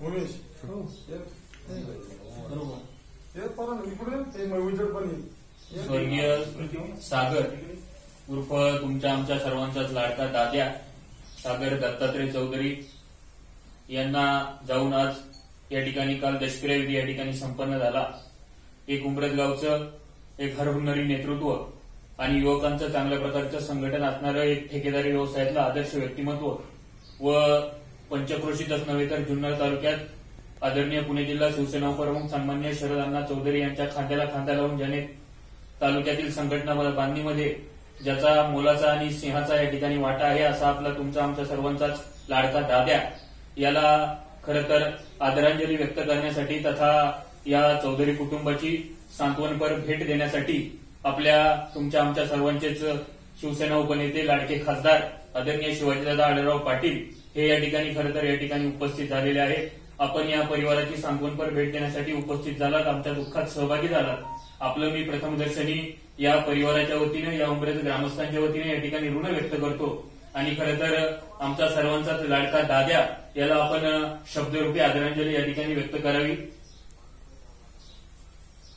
उमेश हे परा इकडे ते मग पण येईल स्वर्गीय सागर उर्फ तुमच्या आमच्या सर्वांचाच लाडका दाद्या सागर दत्तात्रय चौधरी यांना जाऊन आज या ठिकाणी काल दशक्रिया या ठिकाणी संपन्न झाला. एक उमरत गावचं एक हरहुन्नरी नेतृत्व आणि युवकांचं चांगल्या प्रकारचं संघटन असणारं एक ठेकेदारी व्यवसायातलं आदर्श व्यक्तिमत्व व पंचक्रोशीतच नव्हे तर जुन्नर तालुक्यात आदरणीय पुणे जिल्हा शिवसेना प्रमुख सन्मान्य शरद अण्णा चौधरी यांच्या खांद्याला खांदा लावून ज्याने तालुक्यातील संघटना बांधणीमध्ये ज्याचा मोलाचा आणि सिंहाचा या ठिकाणी वाटा आहे असा आपला तुमचा आमच्या सर्वांचाच लाडका दाद्या. याला खरं तर आदरांजली व्यक्त करण्यासाठी तथा या चौधरी कुटुंबाची सांत्वनपर भेट देण्यासाठी आपल्या तुमच्या आमच्या सर्वांचेच शिवसेना उपनेते लाडके खासदार आदरणीय शिवाजीदादा आढळराव पाटील हे या ठिकाणी खरं तर या ठिकाणी उपस्थित झालेले आहेत. आपण या परिवाराची सांत्वनपर भेट देण्यासाठी उपस्थित झालात आमच्या दुःखात सहभागी झालात. आपलं मी प्रथमदर्शनी या परिवाराच्या वतीने या उमरेज ग्रामस्थांच्या वतीने या ठिकाणी ऋण व्यक्त करतो. आणि खरं तर आमचा सर्वांचाच लाडका दाद्या याला आपण शब्दरूपी आदरांजली या ठिकाणी व्यक्त करावी.